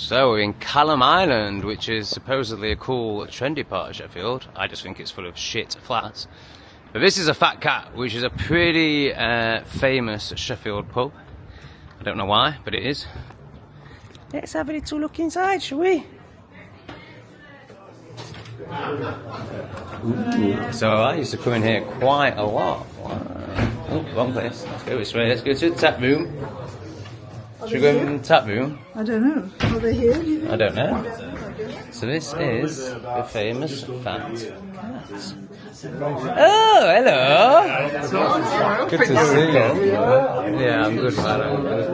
So we're in Kelham Island, which is supposedly a cool, trendy part of Sheffield. I just think it's full of shit flats. But this is a Fat Cat, which is a pretty uh, famous Sheffield pub. I don't know why, but it is. Let's have a little look inside, shall we? So I used to come in here quite a lot. Oh, wrong place. Let's go this way. Let's go to the tap room. Should we go in the tap room? I don't know. Are they here? do you? I don't know. So this is the famous Fat Cat. Oh, hello. Good to see you. Yeah, I'm good, man. I'm good.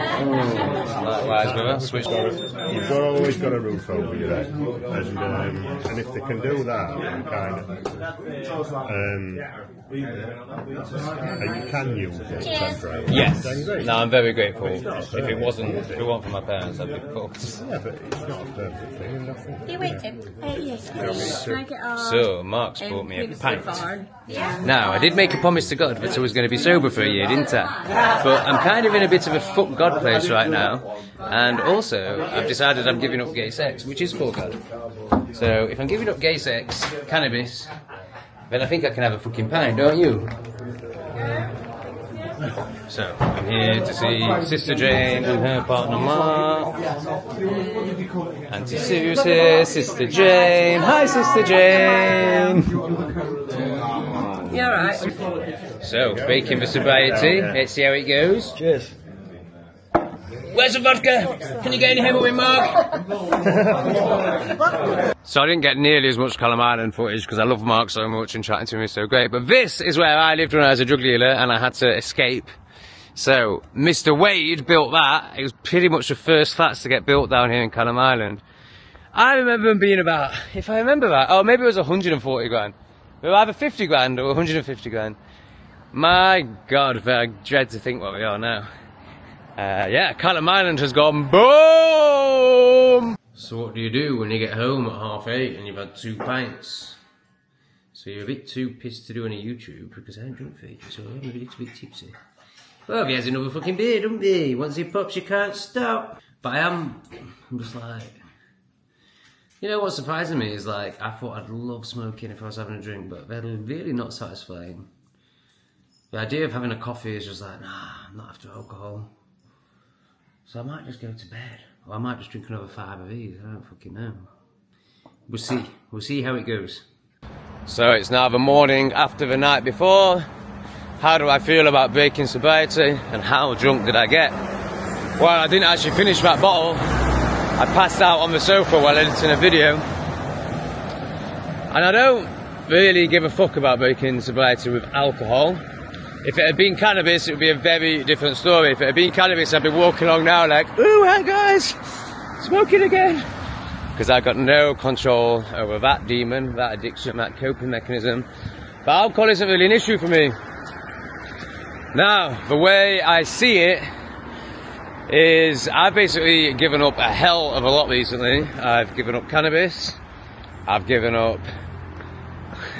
Mm, likewise, brother. Switch. You've got, always got a roof over your head, and um, and if they can do that, then kind of, um, uh, you can use it temporarily. Yes. No, I'm very grateful. If it wasn't, if it weren't for my parents, I'd be fucked. Yeah, but it's not a perfect thing. and nothing. You waiting? Uh, yes, please. Can I get our So, Mark's um, bought me a pint. Barn? Yeah. Now, I did make a promise to God that I was going to be sober for a year, didn't I? But I'm kind of in a bit of a fuck God place right now. And also, I've decided I'm giving up gay sex, which is for God. So, if I'm giving up gay sex, cannabis, then I think I can have a fucking pint, don't you? So, I'm here to see Sister Jane and her partner Mark. Auntie Sue's here, Sister Jane. Hi, Sister Jane. You alright? So, baking for sobriety. Let's see how it goes. Cheers. Where's the vodka? Can you get any with Mark? so I didn't get nearly as much Kelham Island footage because I love Mark so much and chatting to him is so great. But this is where I lived when I was a drug dealer and I had to escape. So Mr. Wade built that. It was pretty much the first flats to get built down here in Kelham Island. I remember them being about, if I remember that, oh maybe it was 140 grand. They were either 50 grand or 150 grand. My God, I dread to think what we are now. Uh, yeah, Kelham Island has gone boom! So what do you do when you get home at half eight and you've had two pints? So you're a bit too pissed to do any YouTube because I haven't drunk for so I'm a little bit tipsy. Well, he has another fucking beer, don't he? Once he pops, you can't stop. But I am, I'm just like, you know what's surprising me is like, I thought I'd love smoking if I was having a drink, but they're really not satisfying. The idea of having a coffee is just like, nah, I'm not after alcohol. So I might just go to bed. Or I might just drink another five of these. I don't fucking know. We'll see. We'll see how it goes. So it's now the morning after the night before. How do I feel about breaking sobriety? And how drunk did I get? Well, I didn't actually finish that bottle. I passed out on the sofa while editing a video. And I don't really give a fuck about breaking sobriety with alcohol. If it had been cannabis, it would be a very different story. If it had been cannabis, I'd be walking along now like, ooh, hi guys, smoking again. Because I got no control over that demon, that addiction, that coping mechanism. But alcohol isn't really an issue for me. Now, the way I see it is I've basically given up a hell of a lot recently. I've given up cannabis. I've given up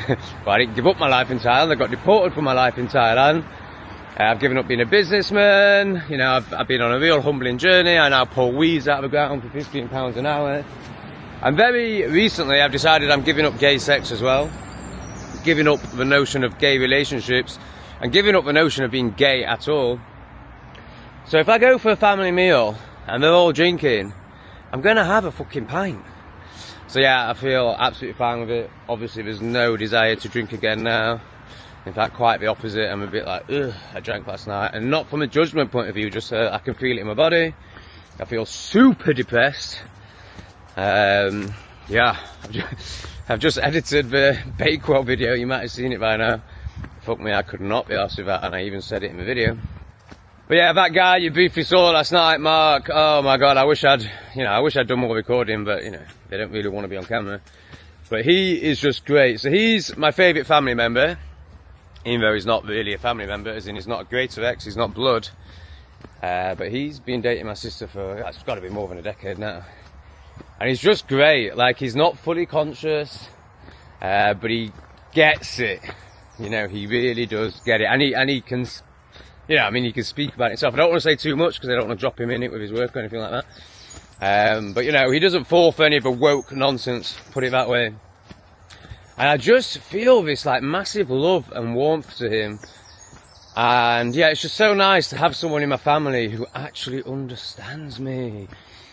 well, I didn't give up my life in Thailand. I got deported from my life in Thailand. Uh, I've given up being a businessman. You know, I've, I've been on a real humbling journey. I now pull weeds out of the ground for 15 pounds an hour. And very recently, I've decided I'm giving up gay sex as well. Giving up the notion of gay relationships and giving up the notion of being gay at all. So if I go for a family meal and they're all drinking, I'm gonna have a fucking pint. So yeah, I feel absolutely fine with it. Obviously, there's no desire to drink again now. In fact, quite the opposite. I'm a bit like, ugh, I drank last night, and not from a judgment point of view. Just uh, I can feel it in my body. I feel super depressed. Um, yeah, I've just, I've just edited the Bakewell video. You might have seen it by now. Fuck me, I could not be asked with that, and I even said it in the video. But yeah, that guy you briefly saw last night, Mark. Oh my god, I wish I'd, you know, I wish I'd done more recording, but you know, they don't really want to be on camera. But he is just great. So he's my favourite family member, even though he's not really a family member, as in he's not a greater ex, he's not blood. Uh, but he's been dating my sister for, it's got to be more than a decade now. And he's just great. Like, he's not fully conscious, uh, but he gets it. You know, he really does get it. And he, and he can yeah, I mean, he can speak about himself. I don't want to say too much because I don't want to drop him in it with his work or anything like that. Um, but you know, he doesn't fall for any of the woke nonsense, put it that way. And I just feel this like massive love and warmth to him. And yeah, it's just so nice to have someone in my family who actually understands me.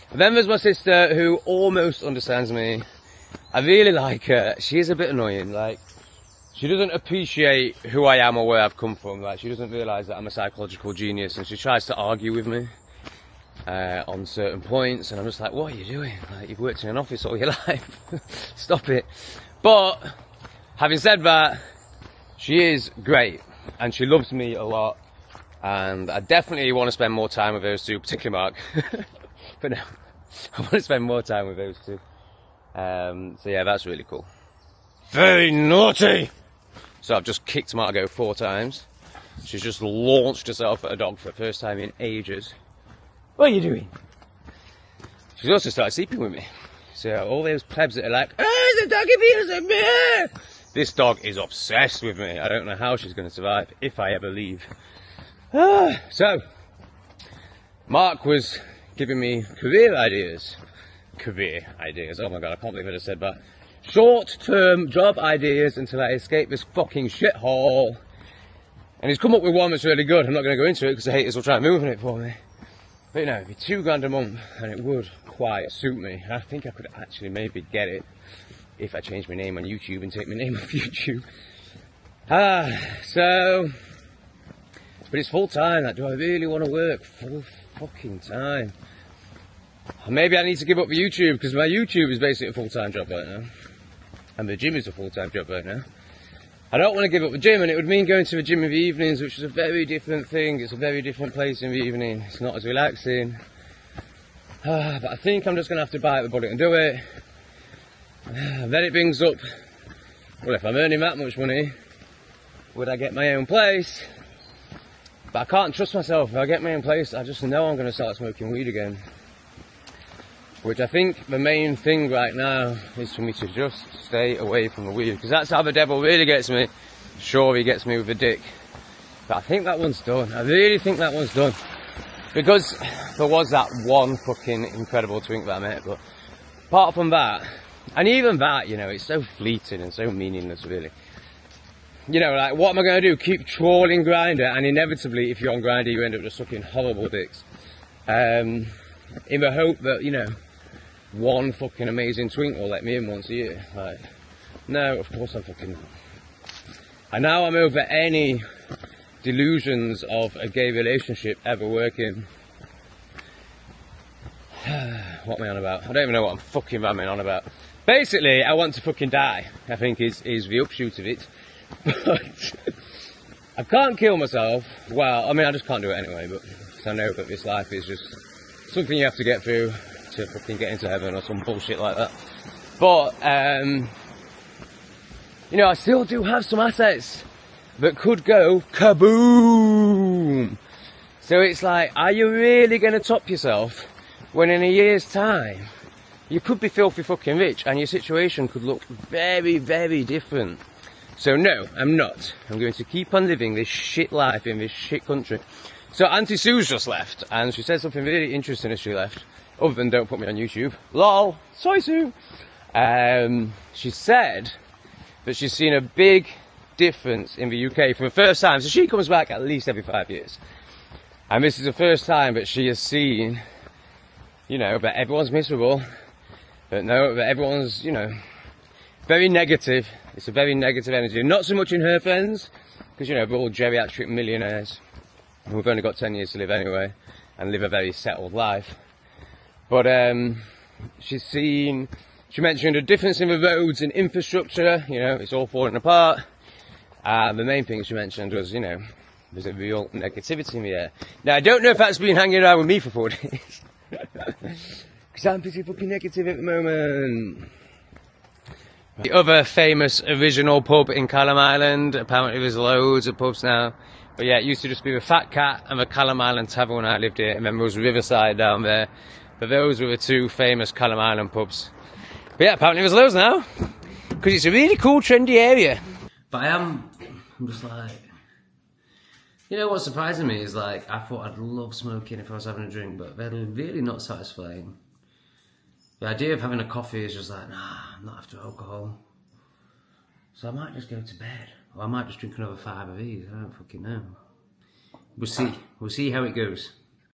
And then there's my sister who almost understands me. I really like her. She is a bit annoying. Like, she doesn't appreciate who I am or where I've come from. Like, she doesn't realise that I'm a psychological genius and she tries to argue with me uh, on certain points. And I'm just like, what are you doing? Like, you've worked in an office all your life. Stop it. But, having said that, she is great and she loves me a lot. And I definitely want to spend more time with those two, particularly Mark. but no, I want to spend more time with those two. Um, so yeah, that's really cool. Very naughty! So I've just kicked Margot four times. She's just launched herself at a dog for the first time in ages. What are you doing? She's also started sleeping with me. So all those plebs that are like, oh, the doggy feels at me! This dog is obsessed with me. I don't know how she's going to survive if I ever leave. Ah, so, Mark was giving me career ideas. Career ideas. Oh my god, I can't believe I just said that. Short term job ideas until I escape this fucking shithole. And he's come up with one that's really good. I'm not going to go into it because the haters will try moving it for me. But you know, it'd be two grand a month and it would quite suit me. I think I could actually maybe get it if I change my name on YouTube and take my name off YouTube. Ah, so, but it's full time. Like, do I really want to work full fucking time? Maybe I need to give up YouTube because my YouTube is basically a full time job right now, and the gym is a full time job right now. I don't want to give up the gym, and it would mean going to the gym in the evenings, which is a very different thing. It's a very different place in the evening. It's not as relaxing. Ah, but I think I'm just going to have to bite the bullet and do it. Then it brings up, well, if I'm earning that much money, would I get my own place? But I can't trust myself. If I get my own place, I just know I'm going to start smoking weed again. Which I think the main thing right now is for me to just stay away from the weed. Because that's how the devil really gets me. Sure, he gets me with a dick. But I think that one's done. I really think that one's done. Because there was that one fucking incredible twink that I met. But apart from that, and even that, you know, it's so fleeting and so meaningless, really. You know, like, what am I going to do? Keep trawling Grindr, and inevitably, if you're on Grindr, you end up just sucking horrible dicks. Um, in the hope that, you know, one fucking amazing twink will let me in once a year. Like, no, of course I'm fucking. And now I'm over any delusions of a gay relationship ever working. what am I on about? I don't even know what I'm fucking ramming on about. Basically, I want to fucking die. I think is is the upshoot of it. But I can't kill myself. Well, I mean, I just can't do it anyway. But I know that this life is just something you have to get through to fucking get into heaven or some bullshit like that. But um, you know, I still do have some assets that could go kaboom. So it's like, are you really going to top yourself when in a year's time you could be filthy fucking rich and your situation could look very, very different? So no, I'm not. I'm going to keep on living this shit life in this shit country. So Auntie Sue's just left, and she said something really interesting as she left. Other than don't put me on YouTube. Lol. Sorry, Sue. Um, she said that she's seen a big difference in the UK for the first time. So she comes back at least every five years. And this is the first time that she has seen, you know, that everyone's miserable. But no, that everyone's, you know, very negative. It's a very negative energy. Not so much in her friends, because, you know, we're all geriatric millionaires. We've only got 10 years to live anyway, and live a very settled life. But um, she's seen, she mentioned a difference in the roads and infrastructure, you know, it's all falling apart. Uh, the main thing she mentioned was, you know, there's a real negativity in the air. Now, I don't know if that's been hanging around with me for four days. Because I'm pretty fucking negative at the moment. The other famous original pub in Kelham Island, apparently there's loads of pubs now. But yeah, it used to just be the Fat Cat and the Kelham Island Tavern when I lived here, and then there was Riverside down there. But those were the two famous Kelham Island pubs. But yeah, apparently there's loads now. Because it's a really cool, trendy area. But I am, I'm just like, you know what's surprising me is like, I thought I'd love smoking if I was having a drink, but they're really not satisfying. The idea of having a coffee is just like, nah, I'm not after alcohol. So I might just go to bed. Or I might just drink another five of these. I don't fucking know. We'll see. We'll see how it goes.